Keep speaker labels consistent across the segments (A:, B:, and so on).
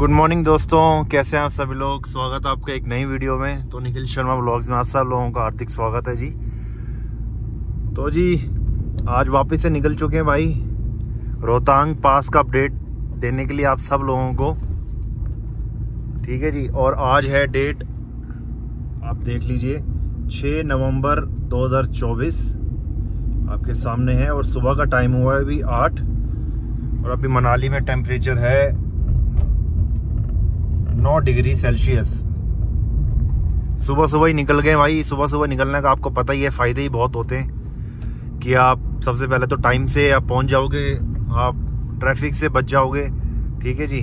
A: Good morning दोस्तों। कैसे हैं आप सभी लोग? स्वागत है आपका एक नई वीडियो में। तो निखिल शर्मा ब्लॉग्स में आप सब लोगों का हार्दिक स्वागत है जी। तो जी, आज वापस से निकल चुके हैं भाई। रोहतांग पास का अपडेट देने के लिए आप सब लोगों को। ठीक है जी, और आज है डेट, आप देख लीजिए 6 नवंबर 2024 आपके सामने है और सुबह का टाइम हुआ है अभी आठ। और अभी मनाली में टेम्परेचर है 9 डिग्री सेल्सियस। सुबह सुबह ही निकल गए भाई, सुबह सुबह निकलने का आपको पता ही है, फ़ायदे ही बहुत होते हैं कि आप सबसे पहले तो टाइम से आप पहुँच जाओगे, आप ट्रैफ़िक से बच जाओगे, ठीक है जी?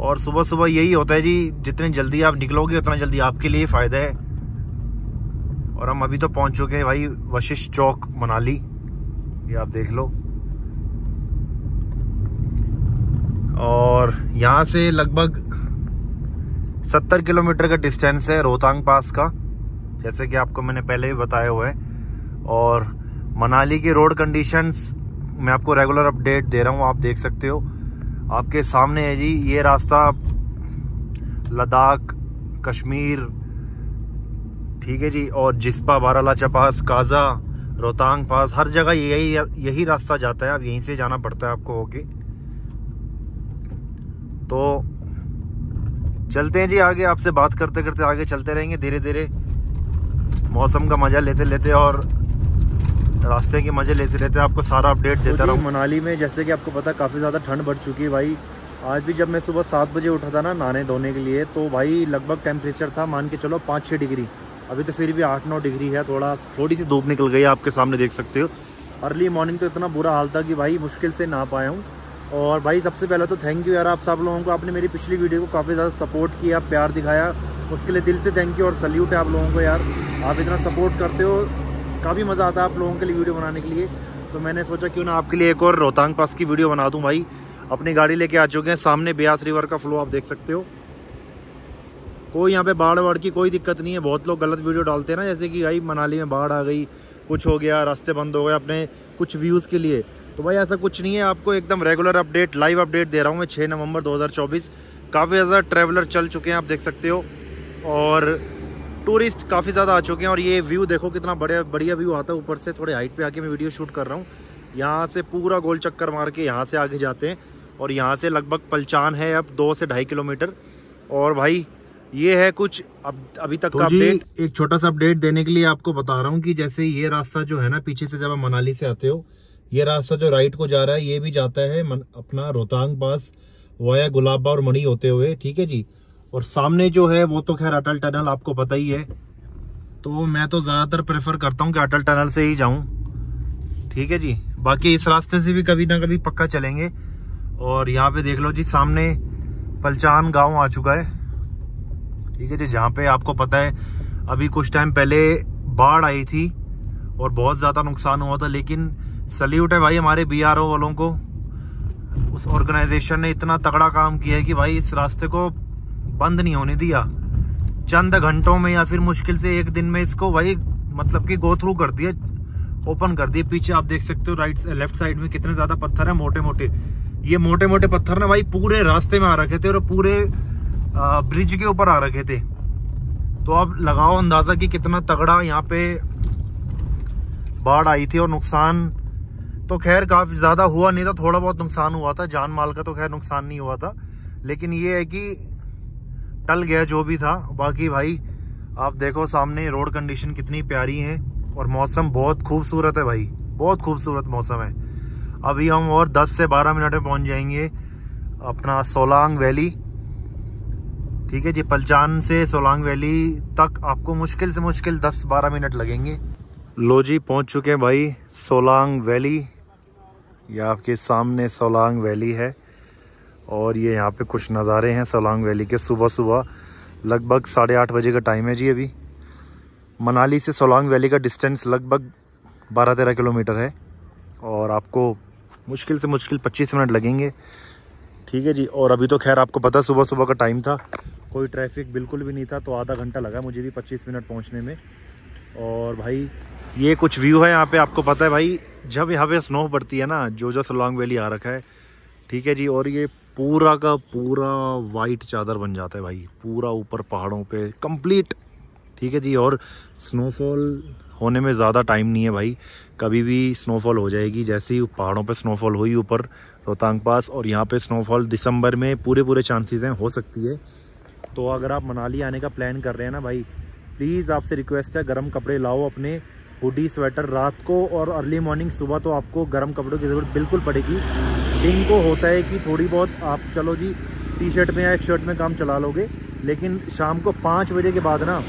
A: और सुबह सुबह यही होता है जी, जितनी जल्दी आप निकलोगे, उतना जल्दी आपके लिए फ़ायदा है। और हम अभी तो पहुँच चुके हैं भाई, वशिष्ठ चौक, मनाली। ये आप देख लो। और यहाँ से लगभग 70 किलोमीटर का डिस्टेंस है रोहतांग पास का, जैसे कि आपको मैंने पहले भी बताया हुआ है। और मनाली की रोड कंडीशंस मैं आपको रेगुलर अपडेट दे रहा हूँ, आप देख सकते हो। आपके सामने है जी, ये रास्ता लद्दाख, कश्मीर, ठीक है जी, और जिस्पा बारालाचा पास काजा, रोहतांग पास, हर जगह यही यही रास्ता जाता है अब यहीं से जाना पड़ता है आपको होके। तो चलते हैं जी आगे आपसे बात करते करते आगे चलते रहेंगे धीरे धीरे। मौसम का मज़ा लेते लेते और रास्ते के मज़े लेते लेते आपको सारा अपडेट देता तो रहूँ। मनाली में जैसे कि आपको पता काफ़ी ज़्यादा ठंड बढ़ चुकी है भाई। आज भी जब मैं सुबह सात बजे उठा था ना नहाने धोने के लिए तो भाई लगभग टेम्परेचर था मान के चलो पाँच छः डिग्री। अभी तो फिर भी आठ नौ डिग्री है थोड़ा थोड़ी सी धूप निकल गई आपके सामने देख सकते हो। अर्ली मॉर्निंग तो इतना बुरा हाल था कि भाई मुश्किल से ना पाया हूँ। और भाई, सबसे पहले तो थैंक यू यार आप सब लोगों को। आपने मेरी पिछली वीडियो को काफ़ी ज़्यादा सपोर्ट किया, प्यार दिखाया। उसके लिए दिल से थैंक यू और सल्यूट है आप लोगों को यार। आप इतना सपोर्ट करते हो, काफ़ी मज़ा आता है आप लोगों के लिए वीडियो बनाने के लिए। तो मैंने सोचा क्यों ना आपके लिए एक और रोहतांग पास की वीडियो बना दूँ भाई। अपनी गाड़ी लेके आ चुके हैं, सामने ब्यास रिवर का फ्लो आप देख सकते हो। कोई यहाँ पे बाढ़ वाढ़ की कोई दिक्कत नहीं है। बहुत लोग गलत वीडियो डालते हैं ना, जैसे कि भाई, मनाली में बाढ़ आ गई, कुछ हो गया, रास्ते बंद हो गए अपने कुछ व्यूज़ के लिए। तो भाई ऐसा कुछ नहीं है आपको एकदम रेगुलर अपडेट लाइव अपडेट दे रहा हूँ मैं छः नवंबर 2024 काफ़ी ज़्यादा ट्रैवलर चल चुके हैं आप देख सकते हो। और टूरिस्ट काफ़ी ज़्यादा आ चुके हैं और ये व्यू देखो कितना बढ़िया बढ़िया व्यू आता है ऊपर से थोड़े हाइट पे आके मैं वीडियो शूट कर रहा हूँ। यहाँ से पूरा गोल चक्कर मार के यहाँ से आगे जाते हैं और यहाँ से लगभग पलचान है अब दो से ढाई किलोमीटर। और भाई ये है कुछ अब अभी तक तो का अपडेट एक छोटा सा अपडेट देने के लिए आपको बता रहा हूँ कि जैसे ये रास्ता जो है ना पीछे से जब आप मनाली से आते हो ये रास्ता जो राइट को जा रहा है ये भी जाता है मन, अपना रोहतांग पास वाया गुलाबा और मणि होते हुए ठीक है जी? और सामने जो है वो तो खैर अटल टनल आपको पता ही है। तो मैं तो ज़्यादातर प्रेफर करता हूँ कि अटल टनल से ही जाऊँ। ठीक है जी? बाकी इस रास्ते से भी कभी ना कभी पक्का चलेंगे। और यहाँ पे देख लो जी सामने पलचान गाँव आ चुका है। ठीक है जी जहाँ पे आपको पता है अभी कुछ टाइम पहले बाढ़ आई थी और बहुत ज़्यादा नुकसान हुआ था लेकिन सल्यूट है भाई हमारे बीआरओ वालों को। उस ऑर्गेनाइजेशन ने इतना तगड़ा काम किया है कि भाई इस रास्ते को बंद नहीं होने दिया। चंद घंटों में या फिर मुश्किल से एक दिन में इसको भाई मतलब कि गो थ्रू कर दिया ओपन कर दिया। पीछे आप देख सकते हो राइट लेफ़्ट साइड में कितने ज़्यादा पत्थर है मोटे मोटे ये मोटे मोटे पत्थर ना भाई पूरे रास्ते में आ रखे थे और पूरे ब्रिज के ऊपर आ रखे थे। तो आप लगाओ अंदाज़ा कि कितना तगड़ा यहाँ पे बाढ़ आई थी और नुकसान तो खैर काफ़ी ज़्यादा हुआ नहीं था, थोड़ा बहुत नुकसान हुआ था, जान माल का तो खैर नुकसान नहीं हुआ था। लेकिन ये है कि टल गया जो भी था। बाकी भाई, आप देखो सामने रोड कंडीशन कितनी प्यारी है और मौसम बहुत खूबसूरत है भाई। बहुत खूबसूरत मौसम है। अभी हम और 10 से 12 मिनट में पहुँच जाएँगे अपना सोलांग वैली। ठीक है जी, पलचान से सोलांग वैली तक आपको मुश्किल से मुश्किल 10-12 मिनट लगेंगे। लो जी, पहुँच चुके हैं भाई सोलांग वैली। ये आपके सामने सोलांग वैली है और ये यहाँ पे कुछ नज़ारे हैं सोलांग वैली के सुबह सुबह। लगभग साढ़े आठ बजे का टाइम है जी अभी। मनाली से सोलांग वैली का डिस्टेंस लगभग बारह तेरह किलोमीटर है और आपको मुश्किल से मुश्किल पच्चीस मिनट लगेंगे। ठीक है जी, और अभी तो खैर आपको पता सुबह सुबह का टाइम था। कोई ट्रैफ़िक बिल्कुल भी नहीं था तो आधा घंटा लगा मुझे भी पच्चीस मिनट पहुँचने में। और भाई, ये कुछ व्यू है यहाँ पे, आपको पता है भाई जब यहाँ पे स्नो पड़ती है ना जो जो सलोंग वैली आ रखा है। ठीक है जी, और ये पूरा का पूरा वाइट चादर बन जाता है भाई। पूरा ऊपर पहाड़ों पे कंप्लीट ठीक है जी, और स्नोफॉल होने में ज़्यादा टाइम नहीं है भाई। कभी भी स्नोफॉल हो जाएगी, जैसे ही पहाड़ों पे स्नोफॉल हुई ऊपर रोहतांग पास, और यहाँ पे स्नोफॉल दिसंबर में पूरे पूरे चांसेस हैं, हो सकती है। तो अगर आप मनाली आने का प्लान कर रहे हैं ना भाई प्लीज़ आपसे रिक्वेस्ट है, गर्म कपड़े लाओ अपने। हुडी स्वेटर रात को और अर्ली मॉर्निंग सुबह तो आपको गर्म कपड़ों की ज़रूरत बिल्कुल पड़ेगी। दिन को होता है कि थोड़ी बहुत आप, चलो जी टी शर्ट में या एक शर्ट में काम चला लोगे, लेकिन शाम को पाँच बजे के बाद ना,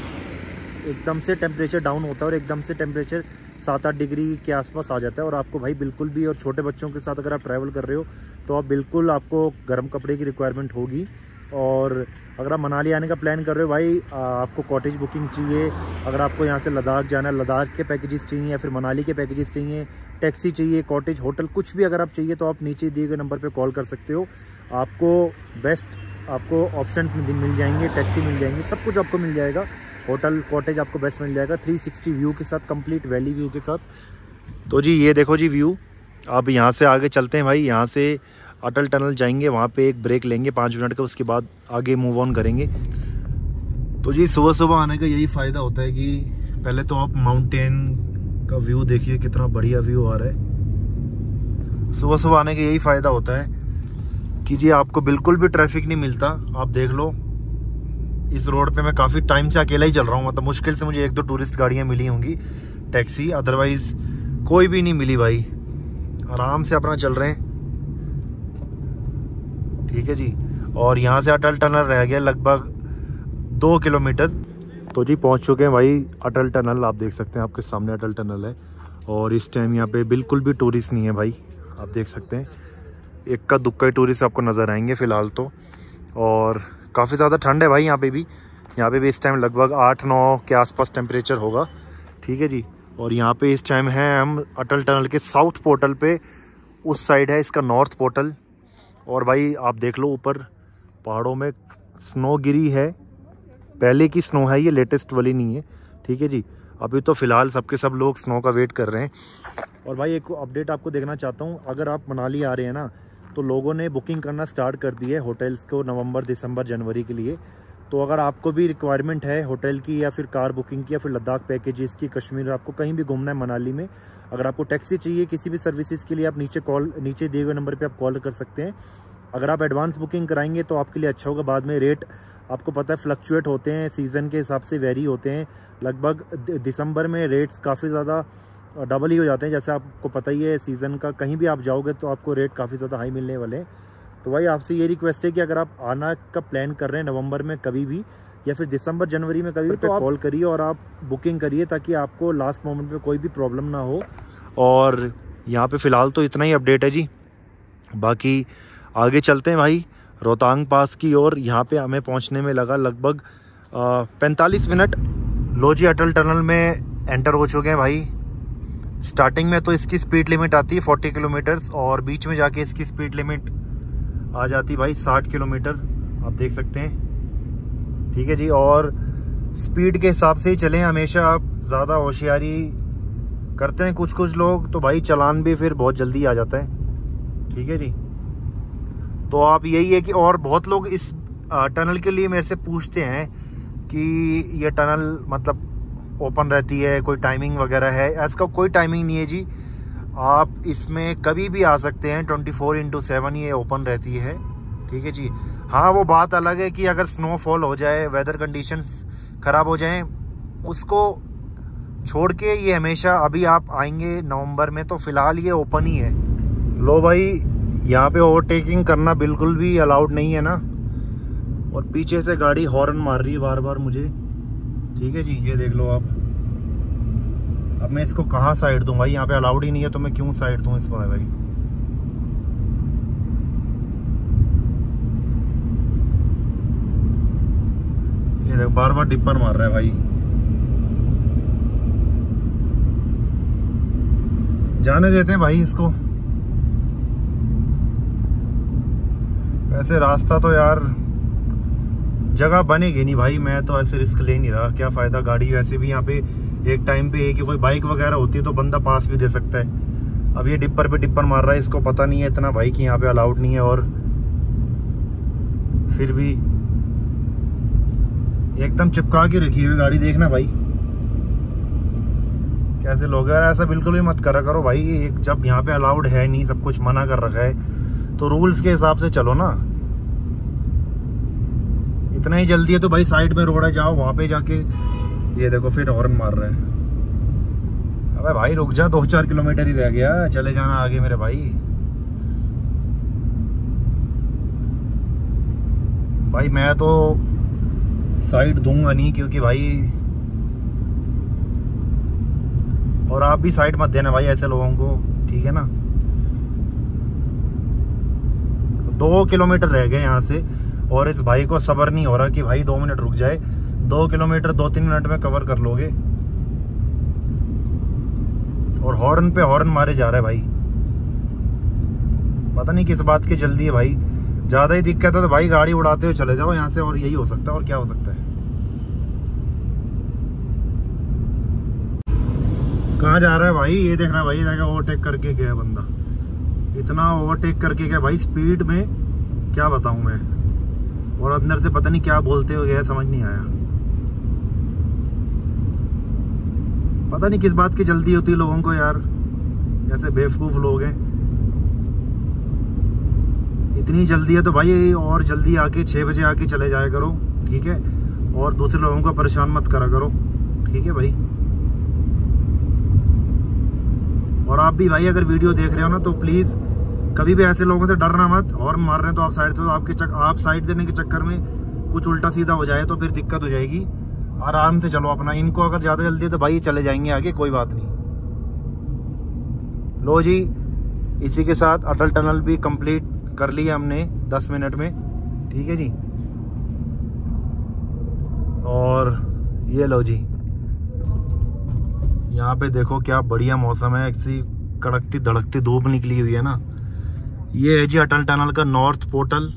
A: एकदम से टेम्परेचर डाउन होता है और एकदम से टेम्परेचर सात आठ डिग्री के आसपास आ जाता है। और आपको भाई बिल्कुल भी और छोटे बच्चों के साथ अगर आप ट्रैवल कर रहे हो तो आप बिल्कुल आपको गर्म कपड़े की रिक्वायरमेंट होगी। और अगर आप मनाली आने का प्लान कर रहे हो भाई आपको कॉटेज बुकिंग चाहिए, अगर आपको यहाँ से लद्दाख जाना है, लद्दाख के पैकेजेस चाहिए या फिर मनाली के पैकेजेस चाहिए टैक्सी चाहिए कॉटेज होटल कुछ भी अगर आप चाहिए तो आप नीचे दिए गए नंबर पर कॉल कर सकते हो। आपको बेस्ट आपको ऑप्शन मिल जाएँगे टैक्सी मिल जाएँगी, सब कुछ आपको मिल जाएगा। होटल कॉटेज आपको बेस्ट मिल जाएगा 360 व्यू के साथ कंप्लीट वैली व्यू के साथ। तो जी, ये देखो जी व्यू आप यहाँ से आगे चलते हैं भाई, यहाँ से अटल टनल जाएँगे, वहाँ पे एक ब्रेक लेंगे, पाँच मिनट का, उसके बाद आगे मूव ऑन करेंगे। तो जी सुबह सुबह आने का यही फ़ायदा होता है कि पहले तो आप माउंटेन का व्यू देखिए, कितना बढ़िया व्यू आ रहा है। सुबह सुबह आने का यही फ़ायदा होता है कि जी, आपको बिल्कुल भी ट्रैफ़िक नहीं मिलता, आप देख लो। इस रोड पे मैं काफ़ी टाइम से अकेला ही चल रहा हूँ मतलब मुश्किल से मुझे एक दो टूरिस्ट गाड़ियाँ मिली होंगी टैक्सी अदरवाइज़ कोई भी नहीं मिली भाई। आराम से अपना चल रहे हैं। ठीक है जी। और यहाँ से अटल टनल रह गया लगभग दो किलोमीटर। तो जी, पहुँच चुके हैं भाई अटल टनल। आप देख सकते हैं आपके सामने अटल टनल है। और इस टाइम यहाँ पे बिल्कुल भी टूरिस्ट नहीं है भाई। आप देख सकते हैं। एक का दुक्का टूरिस्ट आपको नज़र आएँगे फ़िलहाल तो। और काफ़ी ज़्यादा ठंड है भाई यहाँ पे भी। यहाँ पे भी इस टाइम लगभग आठ, नौ के आसपास टेम्परेचर होगा। ठीक है जी। और यहाँ पे इस टाइम है हम अटल टनल के साउथ पोर्टल पे। उस साइड है इसका नॉर्थ पोर्टल और भाई, आप देख लो ऊपर, पहाड़ों में स्नो गिरी है। पहले की स्नो है, ये लेटेस्ट वाली नहीं है। ठीक है जी? अभी तो फ़िलहाल सबके सब लोग स्नो का वेट कर रहे हैं। और भाई, एक अपडेट आपको देखना चाहता हूँ। अगर आप मनाली आ रहे हैं ना तो लोगों ने बुकिंग करना स्टार्ट कर दी है होटल्स को नवंबर, दिसंबर, जनवरी के लिए। तो अगर आपको भी रिक्वायरमेंट है होटल की या फिर कार बुकिंग की या फिर लद्दाख पैकेजेस की, कश्मीर, आपको कहीं भी घूमना है मनाली में अगर आपको टैक्सी चाहिए किसी भी सर्विसेज़ के लिए, आप नीचे कॉल, नीचे दिए हुए नंबर पर आप कॉल कर सकते हैं। अगर आप एडवांस बुकिंग कराएँगे तो आपके लिए अच्छा होगा। बाद में रेट आपको पता है फ्लक्चुएट होते हैं सीज़न के हिसाब से वेरी होते हैं। लगभग दिसंबर में रेट्स काफ़ी ज़्यादा डबल ही हो जाते हैं। जैसे आपको पता ही है सीज़न का, कहीं भी आप जाओगे तो आपको रेट काफ़ी ज़्यादा हाई मिलने वाले हैं। तो भाई, आपसे ये रिक्वेस्ट है कि अगर आप आना का प्लान कर रहे हैं नवंबर में कभी भी या फिर दिसंबर जनवरी में कभी तो कॉल करिए और आप बुकिंग करिए ताकि आपको लास्ट मोमेंट पे कोई भी प्रॉब्लम ना हो। और यहाँ पे फ़िलहाल तो इतना ही अपडेट है जी। बाकी आगे चलते हैं भाई रोहतांग पास की ओर। यहाँ पे हमें पहुँचने में लगा लगभग पैंतालीस मिनट। लोजी अटल टनल में एंटर हो चुके हैं भाई। स्टार्टिंग में तो इसकी स्पीड लिमिट आती है फोर्टी किलोमीटर्स और बीच में जाके इसकी स्पीड लिमिट आ जाती भाई साठ किलोमीटर आप देख सकते हैं। ठीक है जी, और स्पीड के हिसाब से ही चलें, हमेशा आप ज़्यादा होशियारी करते हैं कुछ कुछ लोग तो भाई चलान भी फिर बहुत जल्दी आ जाता है। ठीक है जी? तो आप यही है कि, और बहुत लोग इस टनल के लिए मेरे से पूछते हैं कि ये टनल मतलब ओपन रहती है, कोई टाइमिंग वगैरह है? ऐसा कोई टाइमिंग नहीं है जी। आप इसमें कभी भी आ सकते हैं ट्वेंटी फोर इंटू सेवन ये ओपन रहती है। ठीक है जी? हाँ वो बात अलग है कि अगर स्नोफॉल हो जाए वेदर कंडीशंस ख़राब हो जाएँ, उसको छोड़ के ये हमेशा अभी आप आएँगे नवंबर में तो फ़िलहाल ये ओपन ही है। लो भाई, यहाँ पे ओवरटेकिंग करना बिल्कुल भी अलाउड नहीं है ना। और पीछे से गाड़ी हॉर्न मार रही है बार बार मुझे। ठीक है जी, ये देख लो आप। अब मैं इसको कहाँ साइड दूँ भाई? यहाँ पे अलाउड ही नहीं है तो मैं क्यों साइड दूँ इस पर भाई? ये देखो, बार बार डिप्पर मार रहा है भाई। जाने देते हैं भाई इसको। वैसे रास्ता तो यार, जगह बनेगी नहीं भाई, मैं तो ऐसे रिस्क ले नहीं रहा। क्या फ़ायदा, गाड़ी वैसे भी यहाँ पे एक टाइम पे है कि कोई बाइक वगैरह होती है तो बंदा पास भी दे सकता है। अब ये डिप्पर पे डिप्पर मार रहा है, इसको पता नहीं है इतना भाई कि यहाँ पे अलाउड नहीं है और फिर भी एकदम चिपका के रखी हुई गाड़ी देखना भाई। कैसे लोग यार ऐसा बिल्कुल भी मत करा करो भाई। एक जब यहाँ पे अलाउड है नहीं, सब कुछ मना कर रखा है। तो रूल्स के हिसाब से चलो ना। इतना ही जल्दी है तो भाई साइड में रोड है जाओ, वहाँ पे जाके। ये देखो, फिर हॉर्न मार रहे हैं। अबे भाई, रुक जा दो चार किलोमीटर ही रह गया। चले जाना आगे मेरे भाई। भाई, मैं तो साइड दूँगा नहीं क्योंकि भाई और आप भी साइड मत देना भाई ऐसे लोगों को, ठीक है ना? दो किलोमीटर रह गए यहाँ से और इस भाई को सबर नहीं हो रहा कि भाई दो मिनट रुक जाए। दो किलोमीटर, दो तीन मिनट में कवर कर लोगे। और हॉर्न पे हॉर्न मारे जा रहा है भाई। पता नहीं किस बात की जल्दी है भाई। ज़्यादा ही दिक्कत है तो भाई गाड़ी उड़ाते हुए चले जाओ यहाँ से और यही हो सकता है, और क्या हो सकता है? कहा जा रहा है भाई? ये देखना भाई देखा ओवरटेक करके गया बंदा। इतना ओवरटेक करके गया भाई स्पीड में क्या बताऊँ मैं? और अंदर से पता नहीं क्या बोलते हुए गया, समझ नहीं आया। पता नहीं किस बात की जल्दी होती है लोगों को यार, ऐसे बेवकूफ़ लोग हैं। इतनी जल्दी है तो भाई और जल्दी आके छः बजे आके चले जाया करो ठीक है? और दूसरे लोगों को परेशान मत करा करो ठीक है भाई? और आप भी भाई अगर वीडियो देख रहे हो ना तो प्लीज़ कभी भी ऐसे लोगों से डरना मत हॉर्न मार रहे हैं तो आप साइड से तो आपके चक, आप साइड देने के चक्कर में कुछ उल्टा सीधा हो जाए तो फिर दिक्कत हो जाएगी। आराम से चलो अपना इनको अगर ज़्यादा जल्दी है तो भाई चले जाएँगे आगे कोई बात नहीं। लो जी इसी के साथ अटल टनल भी कंप्लीट कर लिया हमने 10 मिनट में। ठीक है जी? और ये लो जी। यहाँ पे देखो क्या बढ़िया मौसम है। ऐसी कड़कती धड़कती धूप निकली हुई है ना। ये है जी अटल टनल का नॉर्थ पोर्टल।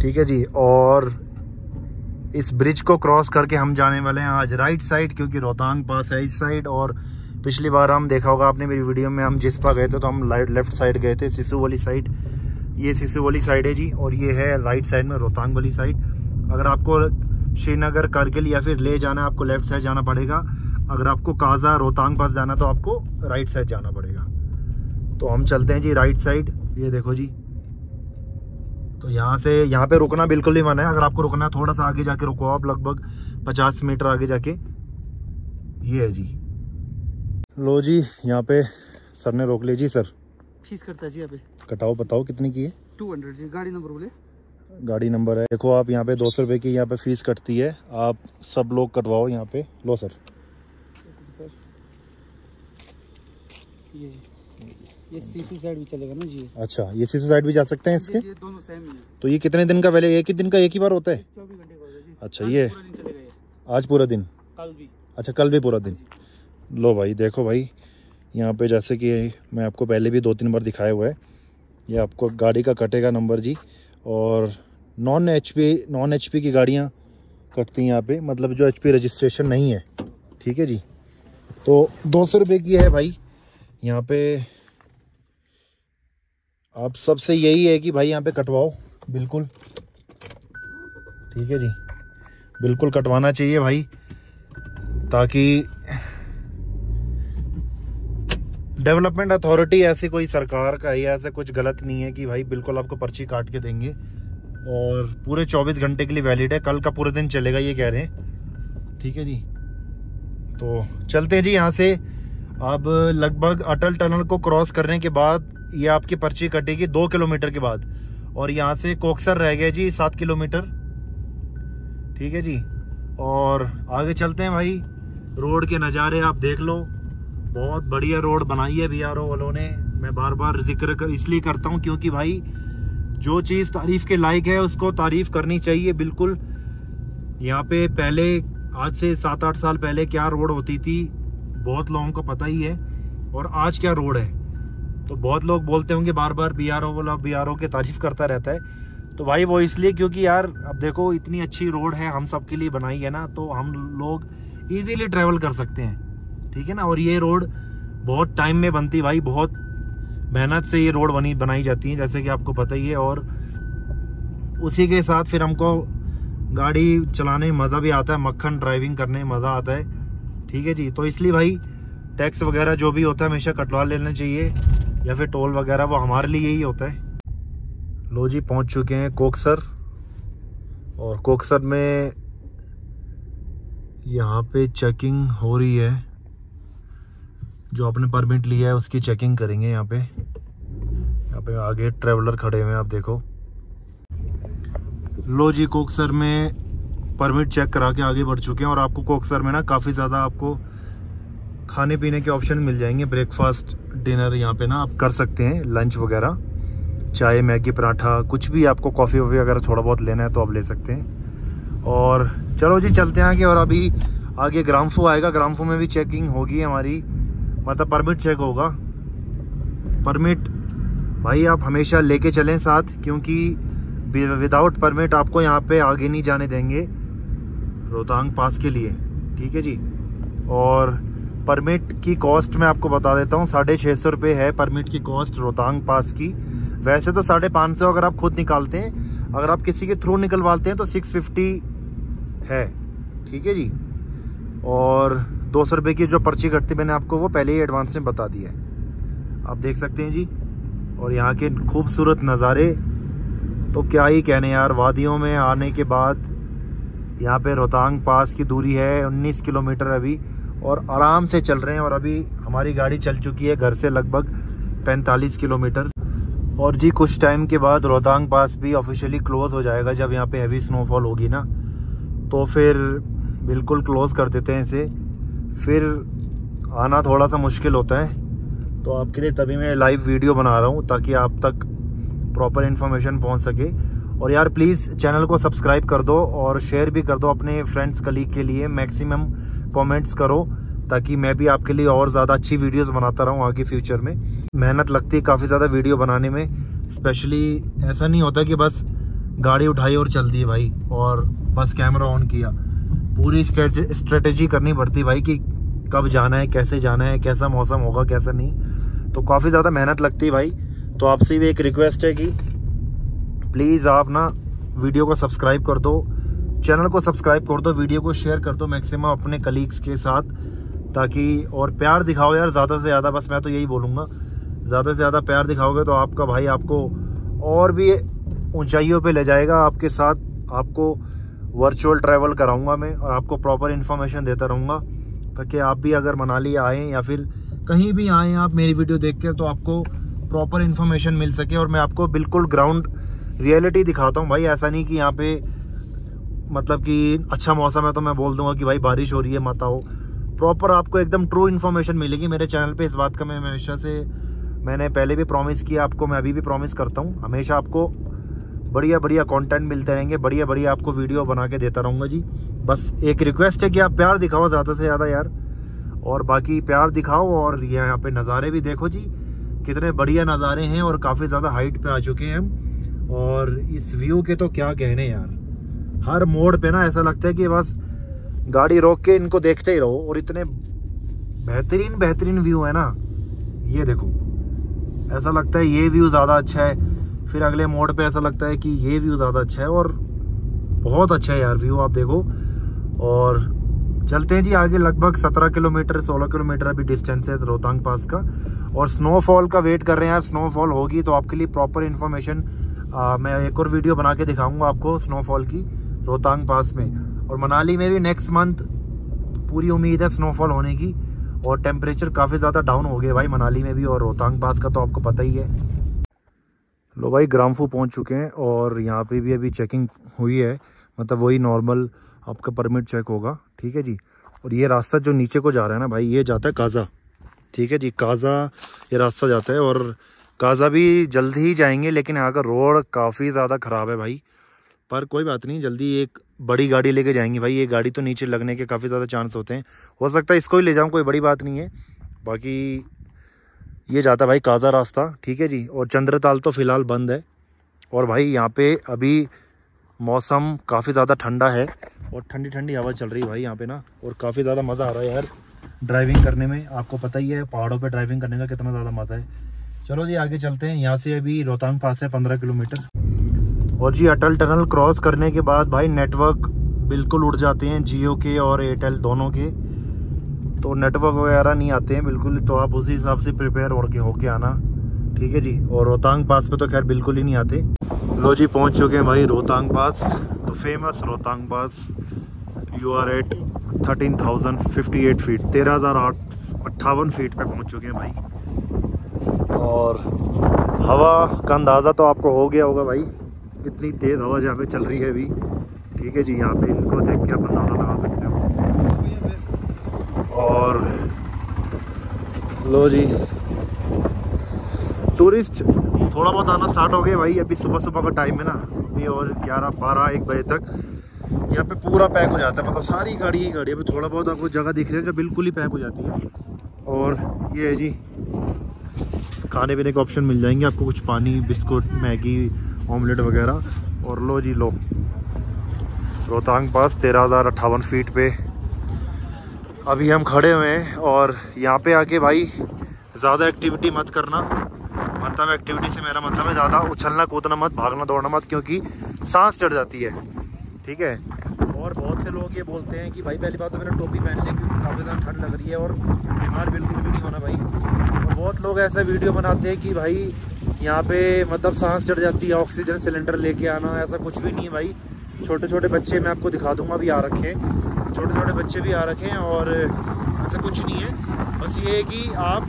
A: ठीक है जी? और इस ब्रिज को क्रॉस करके हम जाने वाले हैं आज। राइट साइड, क्योंकि रोहतांग पास है इस साइड, और पिछली बार हम देखा होगा आपने मेरी वीडियो में हम जिसपा गए थे तो हम लेफ़्ट साइड गए थे, सिसु वाली साइड ये सिसु वाली साइड है जी, और ये है राइट साइड में रोहतांग वाली साइड अगर आपको श्रीनगर, करगिल या फिर ले जाना है, आपको लेफ़्ट साइड जाना पड़ेगा। अगर आपको काजा, रोहतांग पास जाना तो आपको राइट साइड जाना पड़ेगा। तो हम चलते हैं जी राइट साइड ये देखो जी। तो यहाँ से, यहाँ पे रुकना बिल्कुल ही मना है। अगर आपको रुकना है, थोड़ा सा आगे जाके रुको आप, लगभग पचास मीटर आगे जाके। ये है जी। लो जी यहाँ पे सर ने रोक लिया जी सर।
B: फ़ीस करता है जी यहाँ पे।
A: कटाओ बताओ कितनी की है?
B: टू हंड्रेड जी गाड़ी नंबर बोले।
A: गाड़ी नंबर है। देखो आप यहाँ पे दो सौ रुपये की यहाँ पे फ़ीस कटती है। आप सब लोग कटवाओ यहाँ पे। लो सर।
B: ये जी। ये सीसी साइड भी चलेगा ना जी
A: अच्छा ये सीसू साइड भी जा सकते हैं इसके?
B: ये दोनों सेम ही
A: तो ये कितने दिन का पहले एक ही दिन का एक ही बार होता है?
B: चौबीस घंटे का होगा जी।
A: अच्छा, ये- आज पूरा दिन
B: कल भी।
A: अच्छा कल भी पूरा दिन।
B: जी।
A: लो भाई, देखो भाई, यहाँ पे जैसे कि मैं आपको पहले भी दो तीन बार दिखाया हुआ है। ये आपको गाड़ी का कटेगा नंबर जी, और non H P non H P की गाड़ियाँ कटती हैं यहाँ पे मतलब जो एच पी रजिस्ट्रेशन नहीं है, ठीक है जी? तो दो सौ रुपये की है भाई, यहाँ पे आप सबसे यही है कि भाई यहाँ पे कटवाओ, बिल्कुल, ठीक है जी? बिल्कुल कटवाना चाहिए भाई, ताकि डेवलपमेंट अथॉरिटी ऐसी कोई सरकार का, या ऐसा कुछ गलत नहीं है कि भाई बिल्कुल आपको पर्ची काट के देंगे। और पूरे 24 घंटे के लिए वैलिड है। कल का पूरे दिन चलेगा, ये कह रहे हैं। ठीक है जी? तो चलते हैं जी यहाँ से। अब लगभग अटल टनल को क्रॉस करने के बाद ये आपकी पर्ची कटेगी दो किलोमीटर के बाद। और यहाँ से कोक्सर रह गया जी सात किलोमीटर। ठीक है जी? और आगे चलते हैं भाई। रोड के नज़ारे आप देख लो। बहुत बढ़िया रोड बनाई है बी आर ओ वालों ने। मैं बार बार ज़िक्र कर, इसलिए करता हूँ क्योंकि भाई, जो चीज़ तारीफ़ के लायक है, उसको तारीफ़ करनी चाहिए, बिल्कुल। यहाँ पे पहले, आज से सात आठ साल पहले क्या रोड होती थी, बहुत लोगों को पता ही है, और आज क्या रोड है। तो बहुत लोग बोलते होंगे बार बार बी आर ओ वाला बी आर ओ की तारीफ़ करता रहता है। तो भाई, वो इसलिए क्योंकि यार, अब देखो, इतनी अच्छी रोड है, हम सबके लिए बनाई है ना तो हम लोग इजीली ट्रेवल कर सकते हैं। ठीक है ना? और ये रोड बहुत टाइम में बनती भाई, बहुत मेहनत से ये रोड बनी, बनाई जाती है, जैसे कि आपको पता ही है। और उसी के साथ फिर हमको गाड़ी चलाने में मज़ा भी आता है, मक्खन ड्राइविंग करने में मज़ा आता है। ठीक है जी? तो इसलिए भाई टैक्स वगैरह जो भी होता है, हमेशा कटवा लेना चाहिए। या फिर टोल वगैरह, वो हमारे लिए ही होता है। लो जी, पहुँच चुके हैं कोकसर। और कोकसर में यहाँ पे चेकिंग हो रही है। जो आपने परमिट लिया है, उसकी चेकिंग करेंगे यहाँ पे। यहाँ पे आगे ट्रेवलर खड़े हुए हैं, आप देखो। लो जी कोकसर में परमिट चेक करा के आगे बढ़ चुके हैं और आपको कोकसर में ना काफ़ी ज़्यादा आपको खाने पीने के ऑप्शन मिल जाएँगे। ब्रेकफास्ट डिनर यहाँ पे ना आप कर सकते हैं लंच वगैरह। चाय, मैगी, पराठा, कुछ भी आपको कॉफ़ी वॉफ़ी अगर थोड़ा बहुत लेना है तो आप ले सकते हैं। और चलो जी, चलते हैं आगे और अभी आगे ग्रामफो आएगा। ग्रामफो में भी चेकिंग होगी हमारी। मतलब परमिट चेक होगा। परमिट भाई आप हमेशा लेके चलें साथ, क्योंकि विदाउट परमिट आपको यहाँ पे आगे नहीं जाने देंगे। रोहतांग पास के लिए, ठीक है जी? और परमिट की कॉस्ट मैं आपको बता देता हूँ, साढ़े छः सौ रुपये है परमिट की कॉस्ट रोहतांग पास की। वैसे तो साढ़े पाँच सौ अगर आप खुद निकालते हैं, अगर आप किसी के थ्रू निकलवाते हैं तो सिक्स फिफ्टी है, ठीक है जी? और दो सौ रुपये की जो पर्ची कटती मैंने आपको, वो पहले ही एडवांस में बता दी है। आप देख सकते हैं जी। और यहाँ के खूबसूरत नज़ारे तो क्या ही कहने यार, वादियों में आने के बाद यहाँ पे रोहतांग पास की दूरी है 19 किलोमीटर अभी, और आराम से चल रहे हैं, और अभी हमारी गाड़ी चल चुकी है घर से लगभग 45 किलोमीटर। और जी, कुछ टाइम के बाद रोहतांग पास भी ऑफिशियली क्लोज हो जाएगा, जब यहाँ पे हैवी स्नोफॉल होगी ना तो फिर बिल्कुल क्लोज कर देते हैं इसे। फिर आना थोड़ा सा मुश्किल होता है। तो आपके लिए तभी मैं लाइव वीडियो बना रहा हूँ, ताकि आप तक प्रॉपर इन्फॉर्मेशन पहुँच सके। और यार प्लीज़ चैनल को सब्सक्राइब कर दो और शेयर भी कर दो अपने फ्रेंड्स कलीग के लिए। मैक्सिमम कमेंट्स करो, ताकि मैं भी आपके लिए और ज़्यादा अच्छी वीडियोस बनाता रहूँ आगे फ्यूचर में। मेहनत लगती है काफ़ी ज़्यादा वीडियो बनाने में। स्पेशली ऐसा नहीं होता कि बस गाड़ी उठाई और चल दी भाई, और बस कैमरा ऑन किया। पूरी स्ट्रेटेजी करनी पड़ती भाई कि कब जाना है, कैसे जाना है, कैसा मौसम होगा, कैसा नहीं। तो काफ़ी ज़्यादा मेहनत लगती है भाई। तो आपसे भी एक रिक्वेस्ट है कि प्लीज़ आप ना वीडियो को सब्सक्राइब कर दो चैनल को सब्सक्राइब कर दो वीडियो को शेयर कर दो मैक्सिमम अपने कलीग्स के साथ, ताकि और प्यार दिखाओ यार, ज़्यादा से ज़्यादा। बस मैं तो यही बोलूँगा, ज़्यादा से ज़्यादा प्यार दिखाओगे तो आपका भाई आपको और भी ऊंचाइयों पे ले जाएगा, आपके साथ आपको वर्चुअल ट्रैवल कराऊँगा मैं और आपको प्रॉपर इन्फॉर्मेशन देता रहूँगा, ताकि आप भी अगर मनाली आएँ या फिर कहीं भी आएँ आप मेरी वीडियो देख कर तो आपको प्रॉपर इन्फॉर्मेशन मिल सके और मैं आपको बिल्कुल ग्राउंड रियलिटी दिखाता हूँ। भाई, ऐसा नहीं कि यहाँ पे मतलब कि अच्छा मौसम है तो मैं बोल दूँगा कि भाई बारिश हो रही है, मत आओ। प्रॉपर आपको एकदम ट्रू इन्फॉर्मेशन मिलेगी। मेरे चैनल पे इस बात का मैं हमेशा से मैंने पहले भी प्रॉमिस किया, आपको मैं अभी भी प्रॉमिस करता हूँ। हमेशा आपको बढ़िया बढ़िया कंटेंट मिलते रहेंगे बढ़िया बढ़िया आपको वीडियो बना के देता रहूँगा जी। बस एक रिक्वेस्ट है कि आप प्यार दिखाओ ज़्यादा से ज़्यादा यार, और बाकी प्यार दिखाओ और यहाँ पे नज़ारे भी देखो जी। कितने बढ़िया नज़ारे हैं और काफ़ी ज़्यादा हाइट पे आ चुके हैं हम, और इस व्यू के तो क्या कहने यार। हर मोड़ पे ना ऐसा लगता है कि बस गाड़ी रोक के इनको देखते ही रहो, और इतने बेहतरीन बेहतरीन व्यू है ना। ये देखो, ऐसा लगता है ये व्यू ज़्यादा अच्छा है। फिर अगले मोड़ पे ऐसा लगता है कि ये व्यू ज़्यादा अच्छा है और बहुत अच्छा है यार व्यू आप देखो। और चलते हैं जी आगे लगभग 17 किलोमीटर 16 किलोमीटर अभी डिस्टेंस है रोहतांग पास का। और स्नोफॉल का वेट कर रहे हैं यार स्नोफॉल होगी तो आपके लिए प्रॉपर इन्फॉर्मेशन मैं एक और वीडियो बना के दिखाऊँगा आपको स्नोफॉल की, रोहतांग पास में। और मनाली में भी नेक्स्ट मंथ पूरी उम्मीद है स्नोफॉल होने की, और टेम्परेचर काफ़ी ज़्यादा डाउन हो गया भाई, मनाली में भी और रोहतांग पास का तो आपको पता ही है। लो भाई ग्रामफू पहुँच चुके हैं और यहाँ पे भी अभी चेकिंग हुई है। मतलब वही नॉर्मल आपका परमिट चेक होगा, ठीक है जी? और ये रास्ता जो नीचे को जा रहा है ना भाई, ये जाता है काज़ा ठीक है जी काज़ा ये रास्ता जाता है और काज़ा भी जल्द ही जाएँगे, लेकिन यहाँ का रोड काफ़ी ज़्यादा ख़राब है भाई। पर कोई बात नहीं, जल्दी एक बड़ी गाड़ी लेके जाएँगे भाई। ये गाड़ी तो नीचे लगने के काफ़ी ज़्यादा चांस होते हैं। हो सकता है इसको ही ले जाऊँ, कोई बड़ी बात नहीं है। बाकी ये जाता है भाई काज़ा रास्ता, ठीक है जी? और चंद्रताल तो फ़िलहाल बंद है। और भाई यहाँ पे अभी मौसम काफ़ी ज़्यादा ठंडा है और ठंडी ठंडी हवा चल रही है भाई यहाँ पे ना। और काफ़ी ज़्यादा मज़ा आ रहा है यार ड्राइविंग करने में। आपको पता ही है, पहाड़ों पे ड्राइविंग करने का कितना ज़्यादा मज़ा है। चलो जी, आगे चलते हैं। यहाँ से अभी रोहतांग पास है, पंद्रह किलोमीटर। और जी, अटल टनल क्रॉस करने के बाद भाई नेटवर्क बिल्कुल उड़ जाते हैं जियो के और एयरटेल दोनों के। तो नेटवर्क वगैरह नहीं आते हैं बिल्कुल तो आप उसी हिसाब से प्रिपेयर होके होके आना। ठीक है जी? और रोहतांग पास पे तो खैर बिल्कुल ही नहीं आते। लो जी, पहुँच चुके हैं भाई रोहतांग पास तो famous Rohtang pass you are at thirteen thousand fifty eight feet तेरह हज़ार आठ अट्ठावन फीट पे पहुँच चुके हैं भाई। और हवा का अंदाज़ा तो आपको हो गया होगा भाई। कितनी तेज़ हवा जहाँ पे चल रही है अभी। ठीक है जी, यहाँ पे इनको देख के आप अंदाज़ा लगा सकते हो। और लो जी। टूरिस्ट थोड़ा बहुत आना स्टार्ट हो गया भाई, अभी सुबह सुबह का टाइम है ना। अभी और ग्यारह, बारह, एक बजे तक। यहाँ पे पूरा पैक हो जाता है मतलब सारी गाड़ी ही गाड़ी अभी थोड़ा बहुत आपको जगह दिख रही है जो बिल्कुल ही पैक हो जाती है। और ये है जी, खाने पीने के ऑप्शन मिल जाएँगे आपको, कुछ पानी, बिस्कुट, मैगी ऑमलेट वगैरह। और लो जी, लो। रोहतांग पास, तेरह हज़ार अट्ठावन फीट पे। अभी हम खड़े हुए हैं और यहाँ पे आके भाई ज़्यादा एक्टिविटी मत करना। मतलब एक्टिविटी से मेरा मतलब है ज़्यादा उछलना, कूदना मत, भागना, दौड़ना मत, क्योंकि सांस चढ़ जाती है। ठीक है? और बहुत से लोग ये बोलते हैं कि भाई पहली बात तो मैंने टोपी पहन ली क्योंकि काफ़ी ज़्यादा ठंड लग रही है और बीमार बिल्कुल भी नहीं होना भाई। और बहुत लोग ऐसा वीडियो बनाते हैं कि भाई यहाँ पे मतलब सांस चढ़ जाती है, ऑक्सीजन सिलेंडर लेके आना, ऐसा कुछ भी नहीं है भाई। छोटे छोटे बच्चे मैं आपको दिखा दूँगा, अभी आ रखे छोटे छोटे बच्चे भी आ रखे हैं और ऐसा कुछ नहीं है। बस ये है कि आप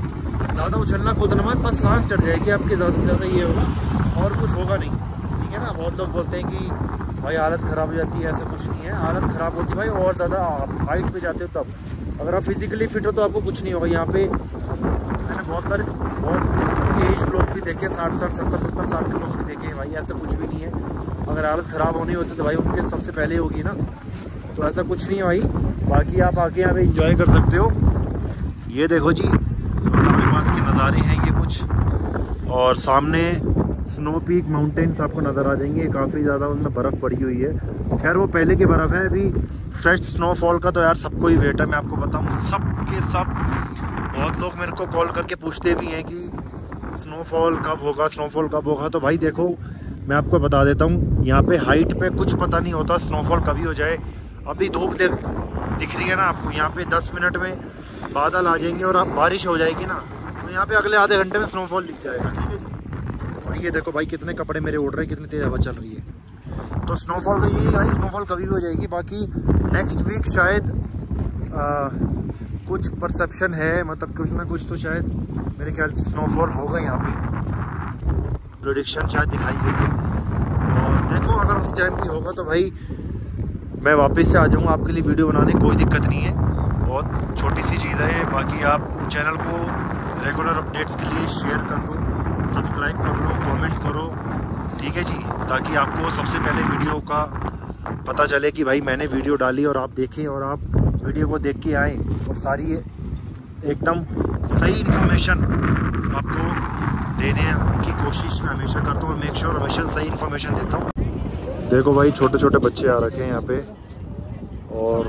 A: ज़्यादा उछलना कूदना मत, बस सांस चढ़ जाएगी आपके, ज़्यादा से ज़्यादा ये होगा। और कुछ होगा नहीं, ठीक है ना? बहुत लोग बोलते हैं कि भाई हालत ख़राब हो जाती है, ऐसा कुछ नहीं है। हालत ख़राब होती है भाई, और ज़्यादा आप हाइट पर जाते हो तब। अगर आप फिजिकली फिट हो तो आपको कुछ नहीं होगा। यहाँ पे मैंने बहुत सारे बहुत एज लोग भी देखे, साठ साठ, सत्तर सत्तर साल के लोग भी देखे हैं भाई, ऐसा कुछ भी नहीं है। अगर हालत ख़राब होनी होती तो भाई उनके सबसे पहले होगी ना। तो ऐसा कुछ नहीं भाई। बाकी आप आके यहाँ पे इंजॉय कर सकते हो। ये देखो जी हमारे पास के नज़ारे हैं ये कुछ। और सामने स्नो पीक माउंटेन्स आपको नज़र आ जाएँगे। काफ़ी ज़्यादा उनमें बर्फ़ पड़ी हुई है। खैर, वो पहले की बर्फ़ है। अभी फ्रेश स्नोफॉल का तो यार सबको ही वेट है। मैं आपको बताऊँ, सब के सब बहुत लोग मेरे को कॉल करके पूछते भी हैं कि स्नोफॉल कब होगा स्नोफॉल कब होगा। तो भाई देखो मैं आपको बता देता हूँ यहाँ पे हाइट पे कुछ पता नहीं होता स्नोफॉल कभी हो जाए। अभी धूप दिख रही है ना आपको यहाँ पे 10 मिनट में बादल आ जाएँगे और अब बारिश हो जाएगी ना। तो यहाँ पे अगले आधे घंटे में स्नोफॉल दिख जाएगा ठीक है जी? और ये देखो भाई कितने कपड़े मेरे उड़ रहे हैं कितनी तेज़ हवा चल रही है। तो स्नोफॉल का यही भाई स्नोफॉल कभी हो जाएगी। बाकी नेक्स्ट वीक शायद आ, कुछ परसेप्शन है मतलब कुछ ना कुछ तो शायद मेरे ख्याल से स्नोफॉल होगा यहाँ पे। प्रोडिक्शन शायद दिखाई गई है। और देखो, अगर उस टाइम भी होगा तो भाई, मैं वापस से आ जाऊँगा आपके लिए वीडियो बनाने, कोई दिक्कत नहीं है। बहुत छोटी सी चीज़ है बाकी आप चैनल को रेगुलर अपडेट्स के लिए शेयर कर दो सब्सक्राइब कर लो कमेंट करो, ठीक है जी? ताकि आपको सबसे पहले वीडियो का पता चले कि भाई मैंने वीडियो डाली और आप देखें और आप वीडियो को देख के आएँ। और सारी एकदम सही इन्फॉर्मेशन आपको देने की कोशिश मैं हमेशा करता हूँ मेक श्योर हमेशा सही इन्फॉर्मेशन देता हूँ। देखो भाई छोटे छोटे बच्चे आ रखे हैं यहाँ पे। और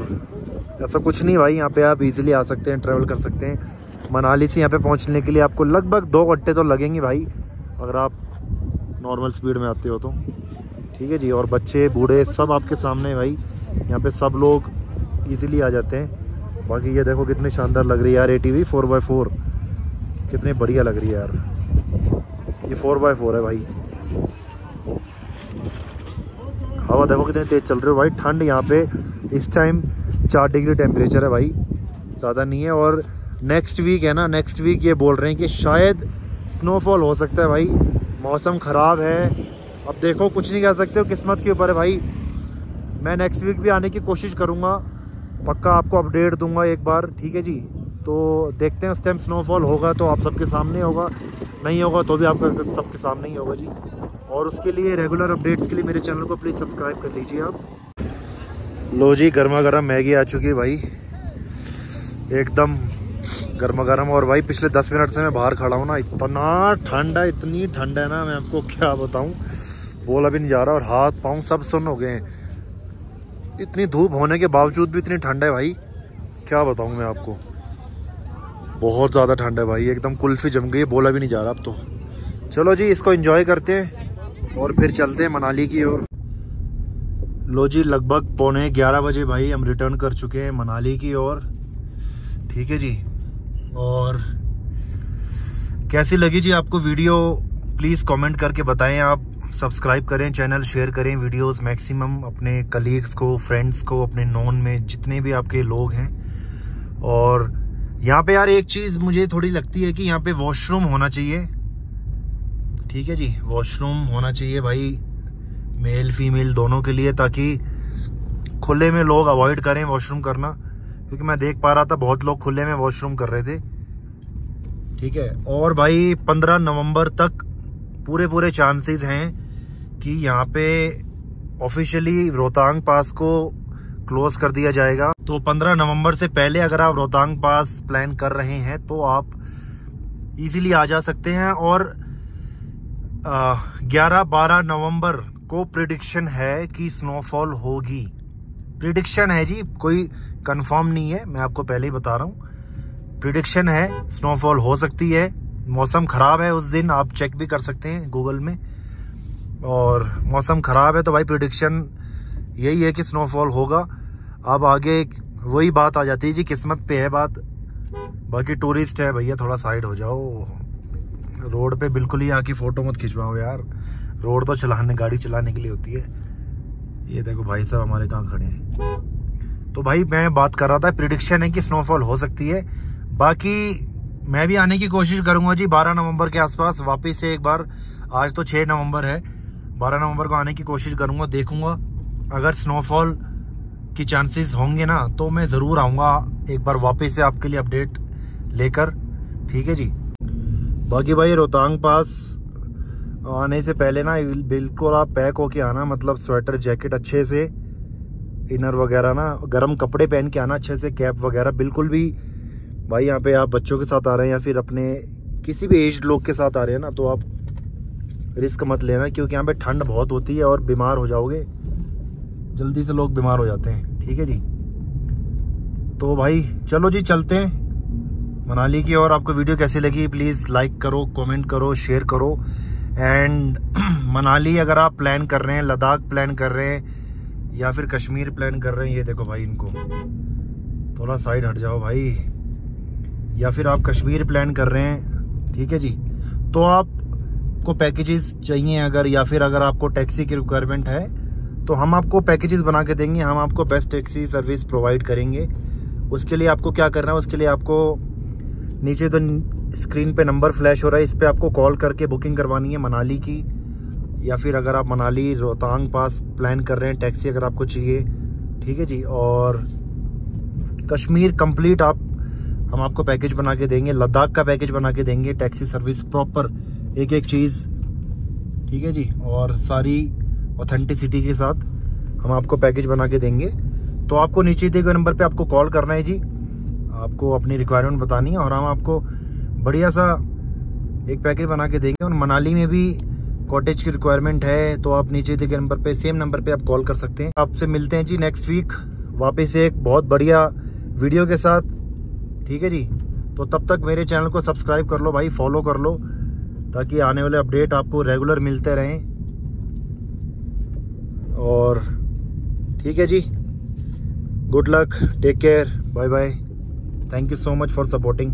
A: ऐसा कुछ नहीं भाई, यहाँ पे आप इजीली आ सकते हैं ट्रैवल कर सकते हैं। मनाली से यहाँ पे पहुँचने के लिए आपको लगभग दो घंटे तो लगेंगे भाई, अगर आप नॉर्मल स्पीड में आते हो तो। ठीक है जी, और बच्चे, बूढ़े सब आपके सामने भाई। यहाँ पे सब लोग इजीली आ जाते हैं। बाकी ये देखो कितनी शानदार लग रही है यार A T V four by four कितनी बढ़िया लग रही है यार। ये फोर बाय फोर है भाई। हवा देखो कितनी तेज चल रही है भाई। ठंड यहाँ पे इस टाइम चार डिग्री टेम्परेचर है भाई। ज़्यादा नहीं है और नेक्स्ट वीक है ना नेक्स्ट वीक ये बोल रहे हैं कि शायद स्नोफॉल हो सकता है भाई। मौसम ख़राब है। अब देखो, कुछ नहीं कह सकते हो, किस्मत के ऊपर है भाई। मैं नेक्स्ट वीक भी आने की कोशिश करूँगा। पक्का आपको अपडेट दूँगा एक बार, ठीक है जी? तो देखते हैं उस टाइम स्नोफॉल होगा तो आप सबके सामने होगा। नहीं होगा तो भी आपका सबके सामने ही होगा जी। और उसके लिए रेगुलर अपडेट्स के लिए मेरे चैनल को प्लीज़ सब्सक्राइब कर लीजिए आप। लो जी, गर्मा गर्म मैगी आ चुकी है भाई। एकदम गर्मा गर्म। और भाई, पिछले दस मिनट से मैं बाहर खड़ा हूँ ना, इतना ठंड है, इतनी ठंड है ना, मैं आपको क्या बताऊँ। बोला भी नहीं जा रहा और हाथ पाँव सब सुन हो गए हैं। इतनी धूप होने के बावजूद भी इतनी ठंड है भाई। क्या बताऊँ मैं आपको। बहुत ज़्यादा ठंड है भाई, एकदम कुल्फी जम गई है, बोला भी नहीं जा रहा अब तो। चलो जी, इसको इन्जॉय करते हैं और फिर चलते हैं मनाली की ओर। लो जी, लगभग पौने ग्यारह बजे भाई हम रिटर्न कर चुके हैं मनाली की ओर। ठीक है जी? और कैसी लगी जी आपको वीडियो? प्लीज़ कमेंट करके बताएँ आप। सब्सक्राइब करें चैनल शेयर करें वीडियोस मैक्सिमम अपने कलीग्स को फ्रेंड्स को, अपने नॉन में जितने भी आपके लोग हैं। और यहाँ पे यार एक चीज़ मुझे थोड़ी लगती है कि यहाँ पे वॉशरूम होना चाहिए। ठीक है जी वॉशरूम होना चाहिए भाई मेल फीमेल दोनों के लिए, ताकि खुले में लोग अवॉइड करें वॉशरूम करना। क्योंकि मैं देख पा रहा था बहुत लोग खुले में वॉशरूम कर रहे थे। ठीक है, और भाई पंद्रह नवंबर तक पूरे पूरे चांसेस हैं कि यहाँ पे ऑफिशियली रोहतांग पास को क्लोज कर दिया जाएगा। तो 15 नवंबर से पहले अगर आप रोहतांग पास प्लान कर रहे हैं तो आप इजीली आ जा सकते हैं और ग्यारह बारह नवंबर को प्रिडिक्शन है कि स्नोफॉल होगी। प्रिडिक्शन है जी, कोई कंफर्म नहीं है, मैं आपको पहले ही बता रहा हूँ। प्रिडिक्शन है स्नोफॉल हो सकती है। मौसम ख़राब है उस दिन, आप चेक भी कर सकते हैं गूगल में। और मौसम ख़राब है तो भाई प्रिडिक्शन यही है कि स्नोफॉल होगा। अब आगे वही बात आ जाती है जी, किस्मत पे है बात। बाकी टूरिस्ट है भैया, थोड़ा साइड हो जाओ। रोड पे बिल्कुल ही आके फ़ोटो मत खिंचवाओ यार। रोड तो चलाने, गाड़ी चलाने के लिए होती है। ये देखो भाई साहब हमारे कहाँ खड़े हैं। तो भाई मैं बात कर रहा था प्रिडिक्शन है कि स्नोफॉल हो सकती है। बाकी मैं भी आने की कोशिश करूँगा जी 12 नवंबर के आसपास वापस से एक बार। आज तो 6 नवंबर है। 12 नवंबर को आने की कोशिश करूँगा, देखूँगा। अगर स्नोफॉल की चांसेस होंगे ना तो मैं ज़रूर आऊँगा एक बार वापस से आपके लिए अपडेट लेकर। ठीक है जी? बाकी भाई, रोहतांग पास आने से पहले ना बिल्कुल आप पैक होके आना मतलब स्वेटर जैकेट अच्छे से इनर वगैरह ना, गर्म कपड़े पहन के आना अच्छे से कैप वगैरह बिल्कुल भी। भाई, यहाँ पे आप बच्चों के साथ आ रहे हैं या फिर अपने किसी भी एज लोग के साथ आ रहे हैं ना तो आप रिस्क मत लेना, क्योंकि यहाँ पे ठंड बहुत होती है और बीमार हो जाओगे। जल्दी से लोग बीमार हो जाते हैं, ठीक है जी? तो भाई, चलो जी, चलते हैं। मनाली की और आपको वीडियो कैसी लगी प्लीज़ लाइक करो कमेंट करो शेयर करो। एंड मनाली अगर आप प्लान कर रहे हैं, लद्दाख प्लान कर रहे हैं, या फिर कश्मीर प्लान कर रहे हैं, ये देखो भाई इनको। थोड़ा साइड हट जाओ भाई। या फिर आप कश्मीर प्लान कर रहे हैं, ठीक है जी? तो आपको पैकेजेस चाहिए अगर, या फिर अगर आपको टैक्सी की रिक्वायरमेंट है तो हम आपको पैकेजेस बना के देंगे, हम आपको बेस्ट टैक्सी सर्विस प्रोवाइड करेंगे। उसके लिए आपको क्या करना है, उसके लिए आपको नीचे तो स्क्रीन पे नंबर फ्लैश हो रहा है, इस पर आपको कॉल करके बुकिंग करवानी है मनाली की। या फिर अगर आप मनाली रोहतांग पास प्लान कर रहे हैं टैक्सी अगर आपको चाहिए, ठीक है जी? और कश्मीर कंप्लीट आप, हम आपको पैकेज बना के देंगे, लद्दाख का पैकेज बना के देंगे टैक्सी सर्विस प्रॉपर एक एक चीज़, ठीक है जी? और सारी ऑथेंटिसिटी के साथ हम आपको पैकेज बना के देंगे। तो आपको नीचे दिए गए नंबर पे आपको कॉल करना है जी। आपको अपनी रिक्वायरमेंट बतानी है और हम आपको बढ़िया सा एक पैकेज बना के देंगे। और मनाली में भी कॉटेज की रिक्वायरमेंट है तो आप नीचे दिए गए नंबर पे सेम नंबर पे आप कॉल कर सकते हैं। आपसे मिलते हैं जी नेक्स्ट वीक वापस एक बहुत बढ़िया वीडियो के साथ। ठीक है जी? तो तब तक मेरे चैनल को सब्सक्राइब कर लो भाई फॉलो कर लो, ताकि आने वाले अपडेट आपको रेगुलर मिलते रहें। और ठीक है जी। Good luck take care bye bye thank you so much for supporting